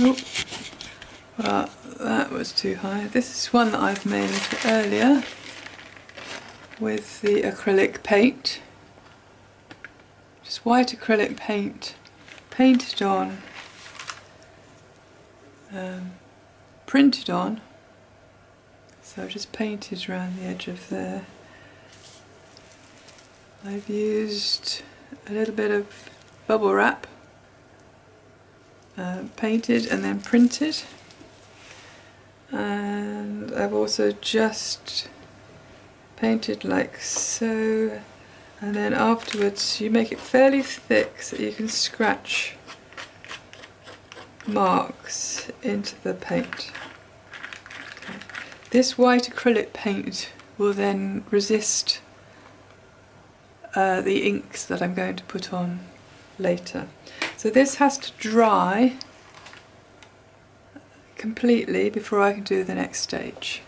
Oh, well, that was too high. This is one that I've made earlier with the acrylic paint. Just white acrylic paint painted on, um, printed on. So I've just painted around the edge of there. I've used a little bit of bubble wrap, uh, painted and then printed. And I've also just painted like so and then afterwards you make it fairly thick so you can scratch marks into the paint. This white acrylic paint will then resist uh, the inks that I'm going to put on later. So this has to dry completely before I can do the next stage.